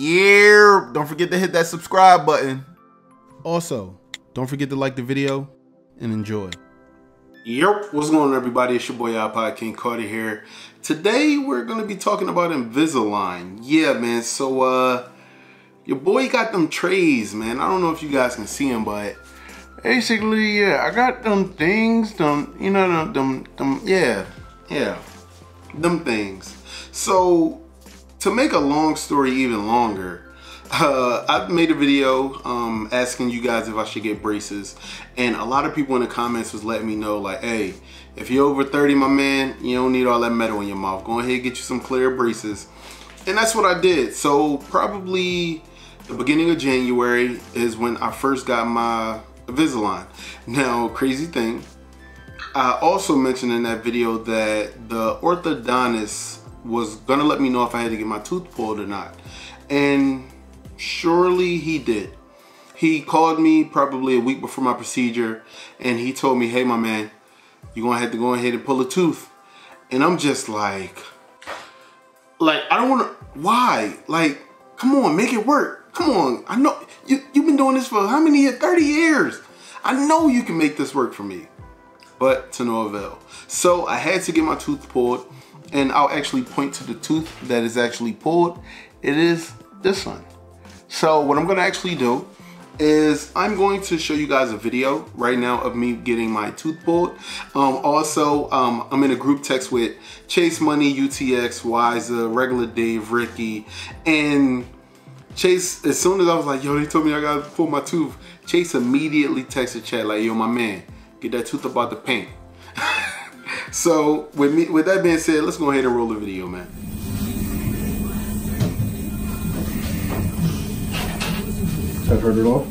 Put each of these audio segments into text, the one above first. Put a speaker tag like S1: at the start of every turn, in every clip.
S1: Yeah, don't forget to hit that subscribe button. Also, don't forget to like the video and enjoy. Yep, what's going on everybody? It's your boy iPod King Carter here. Today we're gonna be talking about Invisalign. Yeah, man, so uh your boy got them trays, man. I don't know if you guys can see them, but basically, yeah, I got them things, them, you know, them, them, them yeah, yeah, them things. So to make a long story even longer, uh, I've made a video um, asking you guys if I should get braces, and a lot of people in the comments was letting me know like, hey, if you're over 30, my man, you don't need all that metal in your mouth. Go ahead, and get you some clear braces, and that's what I did. So probably the beginning of January is when I first got my Invisalign. Now, crazy thing, I also mentioned in that video that the orthodontist was gonna let me know if I had to get my tooth pulled or not. And surely he did. He called me probably a week before my procedure and he told me, hey my man, you're gonna have to go ahead and pull a tooth. And I'm just like, like, I don't wanna, why? Like, come on, make it work. Come on, I know, you, you've been doing this for how many years? 30 years. I know you can make this work for me, but to no avail. So I had to get my tooth pulled and I'll actually point to the tooth that is actually pulled. It is this one. So what I'm gonna actually do is I'm going to show you guys a video right now of me getting my tooth pulled. Um, also, um, I'm in a group text with Chase Money, UTX, Wiza, Regular Dave, Ricky, and Chase, as soon as I was like, yo, they told me I gotta pull my tooth, Chase immediately texted Chad like, yo, my man, get that tooth about the paint. So with me, with that being said, let's go ahead and roll the video, man.
S2: Have heard it all?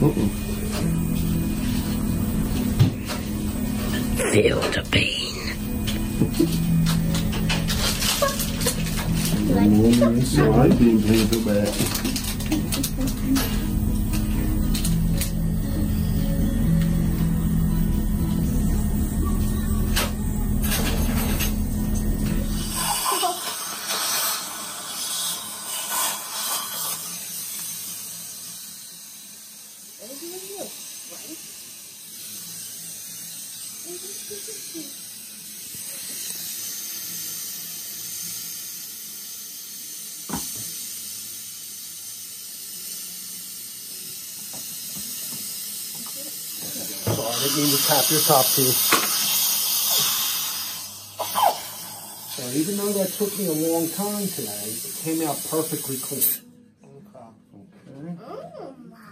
S3: Mm -mm. Feel the pain.
S2: mm, so I didn't pain so bad. I didn't mean to tap your top teeth. So even though that took me a long time today, it came out perfectly clean.
S4: Okay. Oh my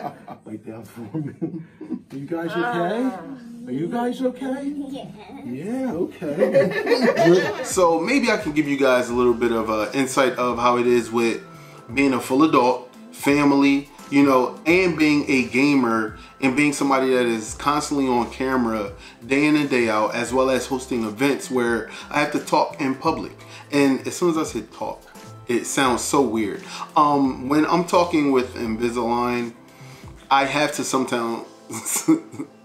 S2: gosh. Wait down for me. Are you guys okay? Are you guys okay?
S4: Yeah.
S2: Yeah, okay.
S1: so maybe I can give you guys a little bit of uh, insight of how it is with being a full adult, family, you know, and being a gamer and being somebody that is constantly on camera day in and day out, as well as hosting events where I have to talk in public. And as soon as I said talk, it sounds so weird. Um, when I'm talking with Invisalign, I have to sometimes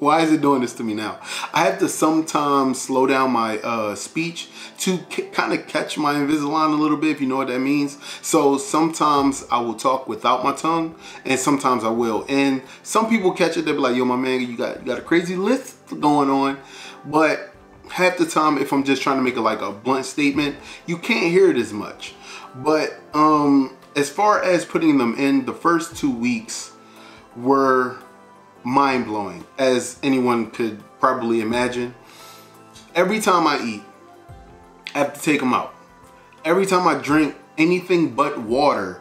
S1: why is it doing this to me now? I have to sometimes slow down my uh, speech to kind of catch my Invisalign a little bit, if you know what that means. So sometimes I will talk without my tongue, and sometimes I will. And some people catch it, they'll be like, yo, my man, you got, you got a crazy list going on. But half the time, if I'm just trying to make it like a blunt statement, you can't hear it as much. But um, as far as putting them in, the first two weeks were mind blowing, as anyone could probably imagine. Every time I eat, I have to take them out. Every time I drink anything but water,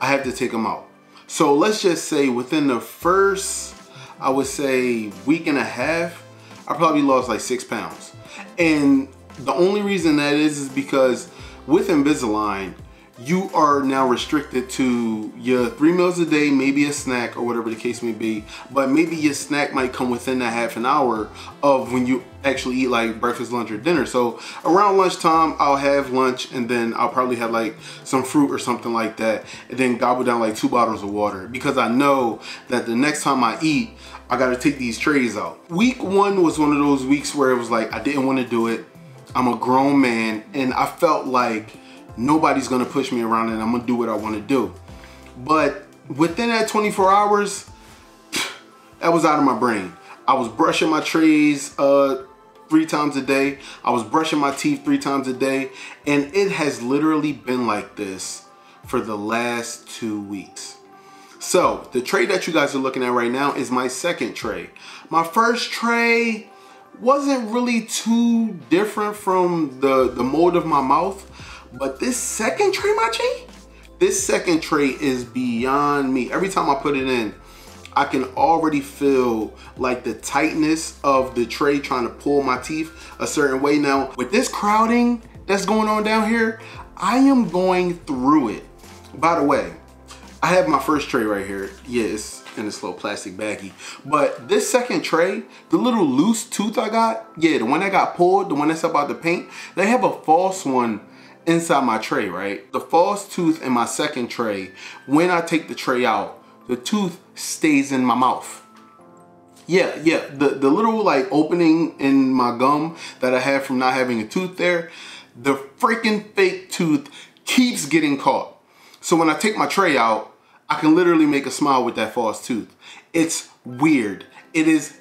S1: I have to take them out. So let's just say within the first, I would say week and a half, I probably lost like six pounds. And the only reason that is is because with Invisalign, you are now restricted to your three meals a day, maybe a snack or whatever the case may be. But maybe your snack might come within that half an hour of when you actually eat like breakfast, lunch, or dinner. So around lunchtime, I'll have lunch and then I'll probably have like some fruit or something like that. And then gobble down like two bottles of water because I know that the next time I eat, I gotta take these trays out. Week one was one of those weeks where it was like, I didn't wanna do it I'm a grown man and I felt like nobody's gonna push me around and I'm gonna do what I wanna do. But within that 24 hours, that was out of my brain. I was brushing my trays uh, three times a day. I was brushing my teeth three times a day. And it has literally been like this for the last two weeks. So the tray that you guys are looking at right now is my second tray. My first tray wasn't really too different from the, the mold of my mouth. But this second tray, my G, this second tray is beyond me. Every time I put it in, I can already feel like the tightness of the tray trying to pull my teeth a certain way. Now, with this crowding that's going on down here, I am going through it. By the way, I have my first tray right here. Yes, yeah, in this little plastic baggie. But this second tray, the little loose tooth I got, yeah, the one that got pulled, the one that's about to paint, they have a false one inside my tray, right? The false tooth in my second tray, when I take the tray out, the tooth stays in my mouth. Yeah, yeah, the, the little like opening in my gum that I have from not having a tooth there, the freaking fake tooth keeps getting caught. So when I take my tray out, I can literally make a smile with that false tooth. It's weird. It is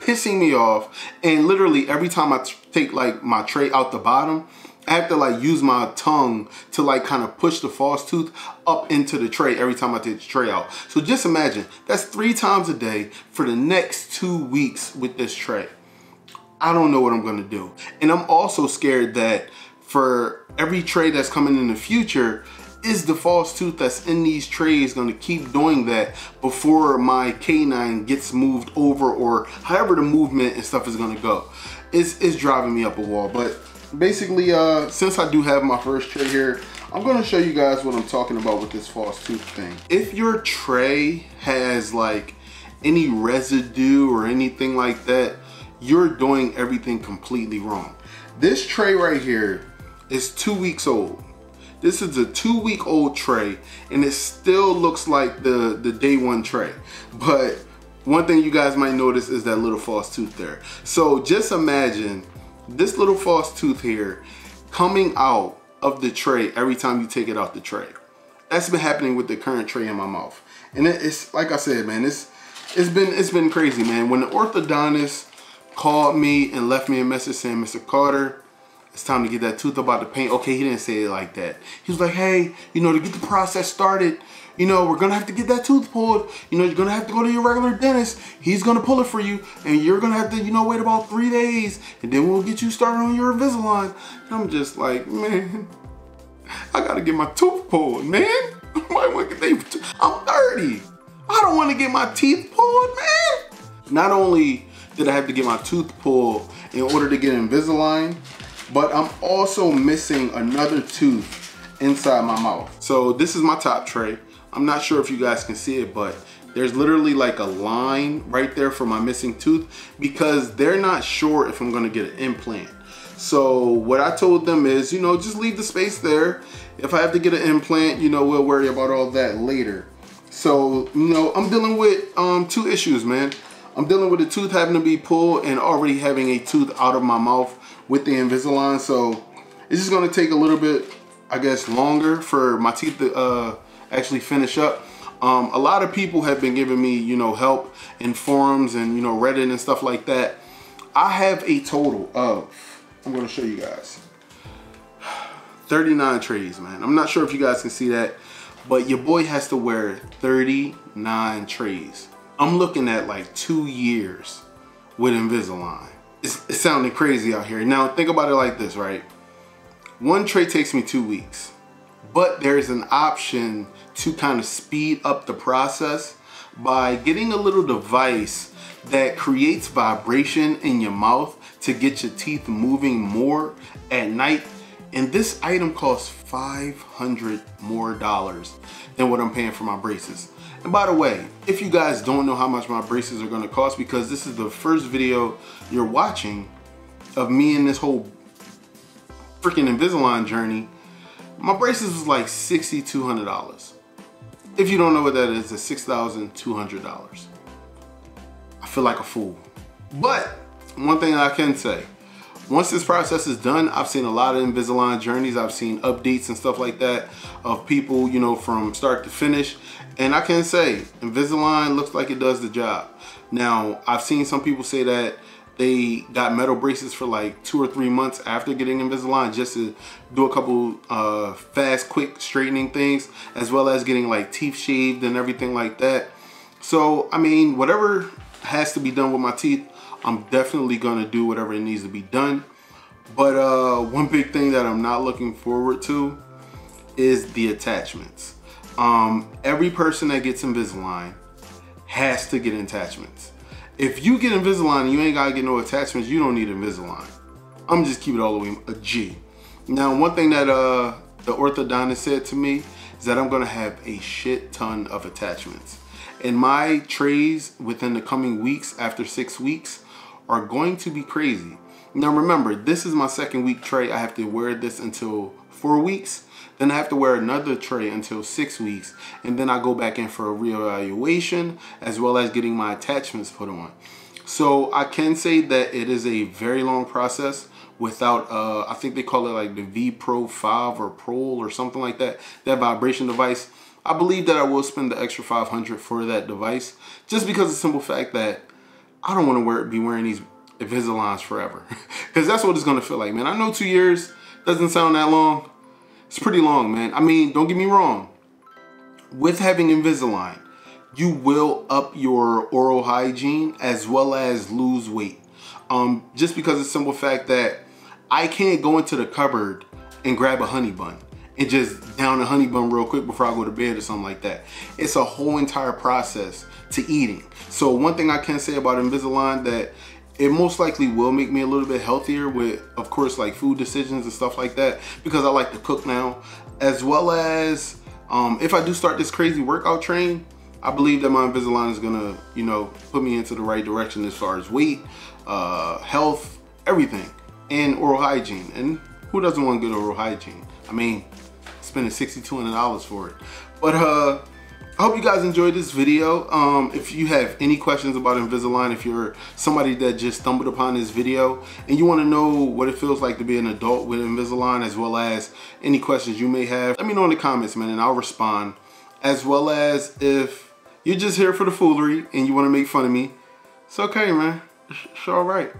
S1: pissing me off. And literally every time I take like my tray out the bottom, I have to like use my tongue to like kind of push the false tooth up into the tray every time I take the tray out. So just imagine that's three times a day for the next two weeks with this tray. I don't know what I'm gonna do. And I'm also scared that for every tray that's coming in the future, is the false tooth that's in these trays gonna keep doing that before my canine gets moved over or however the movement and stuff is gonna go? It's, it's driving me up a wall. But basically, uh, since I do have my first tray here, I'm gonna show you guys what I'm talking about with this false tooth thing. If your tray has like any residue or anything like that, you're doing everything completely wrong. This tray right here is two weeks old. This is a two week old tray and it still looks like the, the day one tray. But one thing you guys might notice is that little false tooth there. So just imagine this little false tooth here coming out of the tray every time you take it out the tray. That's been happening with the current tray in my mouth. And it's like I said, man, it's it's been it's been crazy, man. When the orthodontist called me and left me a message saying, Mr. Carter, it's time to get that tooth about the paint. Okay, he didn't say it like that. He was like, hey, you know, to get the process started, you know, we're gonna have to get that tooth pulled. You know, you're gonna have to go to your regular dentist. He's gonna pull it for you, and you're gonna have to, you know, wait about three days, and then we'll get you started on your Invisalign. And I'm just like, man, I gotta get my tooth pulled, man. Why would they? I'm 30. I don't wanna get my teeth pulled, man. Not only did I have to get my tooth pulled in order to get Invisalign, but I'm also missing another tooth inside my mouth. So this is my top tray. I'm not sure if you guys can see it, but there's literally like a line right there for my missing tooth because they're not sure if I'm gonna get an implant. So what I told them is, you know, just leave the space there. If I have to get an implant, you know, we'll worry about all that later. So, you know, I'm dealing with um, two issues, man. I'm dealing with a tooth having to be pulled and already having a tooth out of my mouth with the Invisalign. So it's just gonna take a little bit, I guess, longer for my teeth to uh, actually finish up. Um, a lot of people have been giving me, you know, help in forums and, you know, Reddit and stuff like that. I have a total of, I'm gonna show you guys, 39 trays, man. I'm not sure if you guys can see that, but your boy has to wear 39 trays. I'm looking at like two years with Invisalign it's, it's sounding crazy out here. Now think about it like this, right? One tray takes me two weeks, but there's an option to kind of speed up the process by getting a little device that creates vibration in your mouth to get your teeth moving more at night. And this item costs 500 more dollars than what I'm paying for my braces. And by the way, if you guys don't know how much my braces are gonna cost because this is the first video you're watching of me and this whole freaking Invisalign journey, my braces was like $6,200. If you don't know what that is, it's $6,200. I feel like a fool. But one thing I can say, once this process is done, I've seen a lot of Invisalign journeys. I've seen updates and stuff like that of people, you know, from start to finish. And I can say Invisalign looks like it does the job. Now, I've seen some people say that they got metal braces for like two or three months after getting Invisalign just to do a couple uh, fast, quick straightening things, as well as getting like teeth shaved and everything like that. So, I mean, whatever has to be done with my teeth, I'm definitely gonna do whatever it needs to be done. But uh, one big thing that I'm not looking forward to is the attachments. Um, every person that gets Invisalign has to get attachments. If you get Invisalign and you ain't gotta get no attachments, you don't need Invisalign. I'm just keep it all the way a G. Now, one thing that uh, the orthodontist said to me is that I'm gonna have a shit ton of attachments. And my trays within the coming weeks, after six weeks, are going to be crazy. Now remember, this is my second week tray. I have to wear this until four weeks. Then I have to wear another tray until six weeks. And then I go back in for a reevaluation as well as getting my attachments put on. So I can say that it is a very long process without, uh, I think they call it like the V Pro 5 or Pro or something like that, that vibration device. I believe that I will spend the extra 500 for that device just because of the simple fact that I don't want to wear, be wearing these Invisaligns forever because that's what it's going to feel like, man. I know two years doesn't sound that long, it's pretty long, man. I mean, don't get me wrong. With having Invisalign, you will up your oral hygiene as well as lose weight. Um, just because of the simple fact that I can't go into the cupboard and grab a honey bun and just down a honey bun real quick before I go to bed or something like that. It's a whole entire process to eating. So one thing I can say about Invisalign that it most likely will make me a little bit healthier with, of course, like food decisions and stuff like that because I like to cook now. As well as um, if I do start this crazy workout train, I believe that my Invisalign is gonna, you know, put me into the right direction as far as weight, uh, health, everything, and oral hygiene. And who doesn't want good oral hygiene? I mean, spending $6,200 for it. But uh, I hope you guys enjoyed this video. Um, if you have any questions about Invisalign, if you're somebody that just stumbled upon this video and you want to know what it feels like to be an adult with Invisalign as well as any questions you may have, let me know in the comments, man, and I'll respond. As well as if you're just here for the foolery and you want to make fun of me, it's okay, man. It's, all right.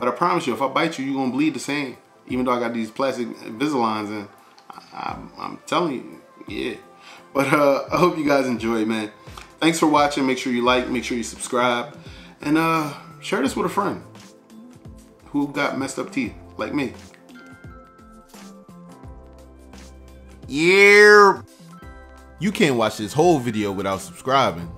S1: But I promise you, if I bite you, you're to bleed the same. Even though I got these plastic Invisaligns and I, I'm telling you, yeah. But uh, I hope you guys enjoyed, man. Thanks for watching. Make sure you like, make sure you subscribe, and uh, share this with a friend who got messed up teeth, like me.
S3: Yeah. You can't watch this whole video without subscribing.